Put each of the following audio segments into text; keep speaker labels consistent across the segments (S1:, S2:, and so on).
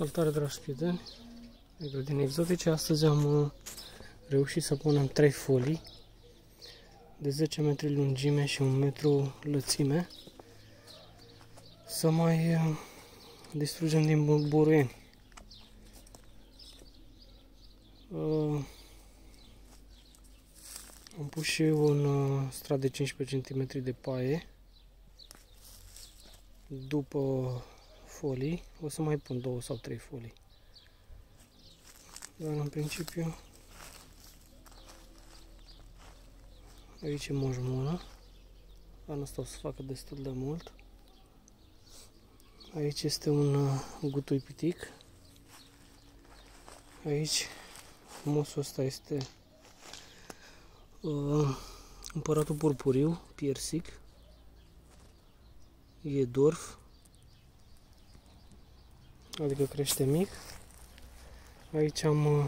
S1: Salutare dragi prieteni de grădini exotice. Astăzi am uh, reușit să punem 3 folii de 10 metri lungime și 1 metru lățime să mai uh, distrugem din buruieni. Uh, am pus și un strat de 15 cm de paie după folii. O să mai pun două sau trei folii. Dar în principiu aici e moșmuna. Anul ăsta o să facă destul de mult. Aici este un uh, gutui pitic. Aici mosul ăsta este uh, împăratul purpuriu, piersic. E dorf adică crește mic. Aici am, uh,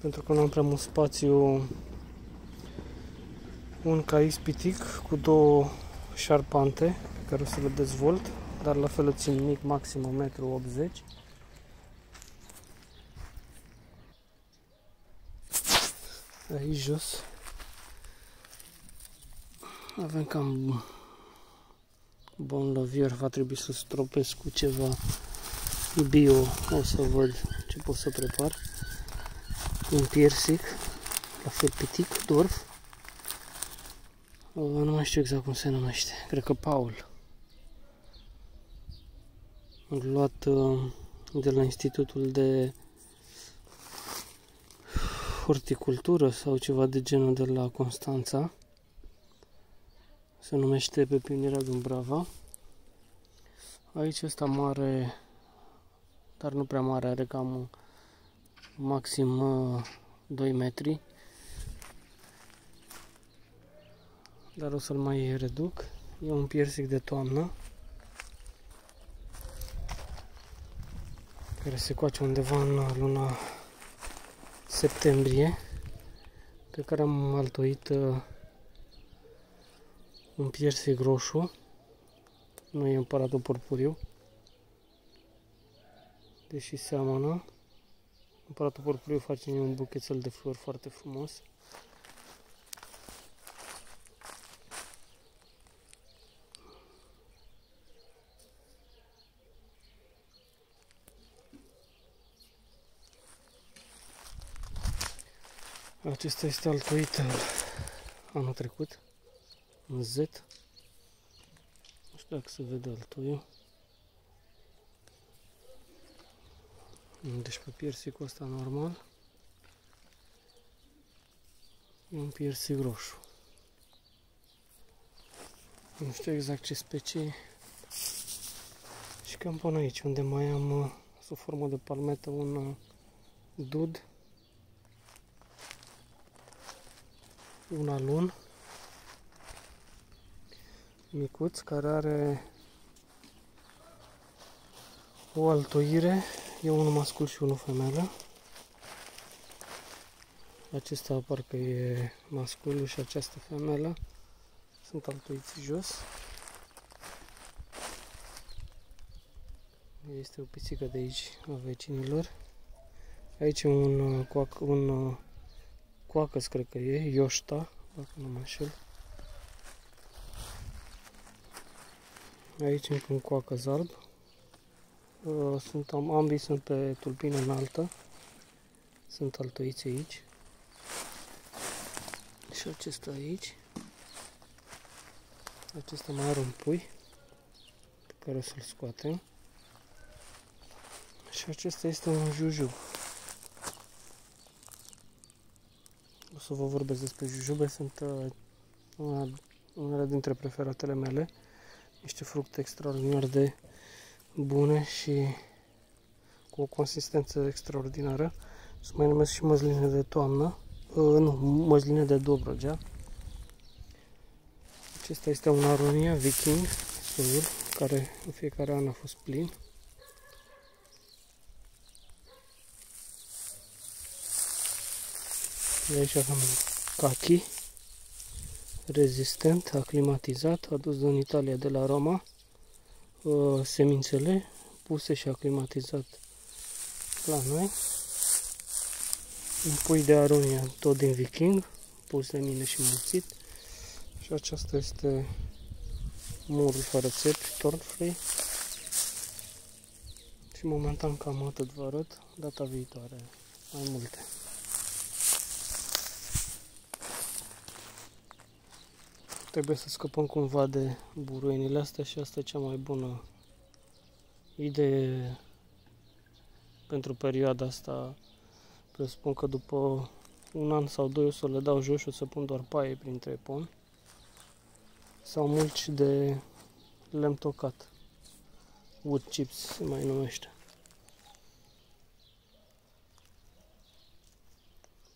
S1: pentru că nu am prea mult spațiu, un cais pitic cu două șarpante pe care o să le dezvolt, dar la fel țin mic, maxim 1,80 m. Aici jos avem cam Bon Lovier va trebui să stropesc cu ceva bio. O să văd ce pot să prepar. Un piersic, la fel pitic, dorf. Nu mai știu exact cum se numește. Cred că Paul. Am luat uh, de la Institutul de Horticultură sau ceva de genul de la Constanța. Se numește Pepinirea Dumbrava. Aici ăsta mare, dar nu prea mare, are cam maxim 2 uh, metri. Dar o să-l mai reduc. E un piersic de toamnă. Care se coace undeva în luna septembrie. Pe care am altoit uh, un piersic roșu, nu e împăratul purpuriu, deși seamănă. Împăratul purpuriu face un buchețel de flori foarte frumos. Acesta este altoit anul trecut un Z. Nu știu dacă se vede altul Deci pe piersicul ăsta normal. E un piersic roșu. Nu știu exact ce specie Și cam până aici, unde mai am uh, sub formă de palmetă un uh, dud, un alun micuț care are o altoire, e unul mascul și unul femelă. Acesta parcă e masculul și această femelă. Sunt altoiți jos. Este o pisică de aici a vecinilor. Aici un, uh, coac, un uh, coacăs, cred că e, Ioșta, dacă nu mă înșel. Aici încă un coacăz alb. Uh, sunt, ambii sunt pe tulpină înaltă. Sunt altoiți aici. Și acesta aici. Acesta mai are un pui pe care o să-l scoatem. Și acesta este un jujub. O să vă vorbesc despre jujube, sunt uh, una, una dintre preferatele mele niște fructe extraordinar de bune și cu o consistență extraordinară. Se mai numesc și măsline de toamnă, uh, nu, măsline de Dobrogea. Acesta este un aronia viking, soiul, care în fiecare an a fost plin. De aici avem cachi rezistent, aclimatizat, adus din Italia de la Roma, uh, semințele puse și aclimatizat la noi. Un pui de aronia tot din viking, pus de mine și mulțit. Și aceasta este murul fără țepi, torn free. Și momentan cam atât vă arăt, data viitoare mai multe. Trebuie să scăpăm cumva de buruienile astea și asta e cea mai bună idee pentru perioada asta. Presupun că după un an sau doi o să le dau jos și o să pun doar paie printre pom sau mulci de lemn tocat. Wood chips se mai numește.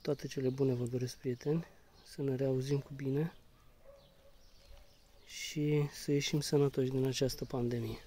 S1: Toate cele bune vă doresc, prieteni. Să ne reauzim cu bine și să ieșim sănătoși din această pandemie.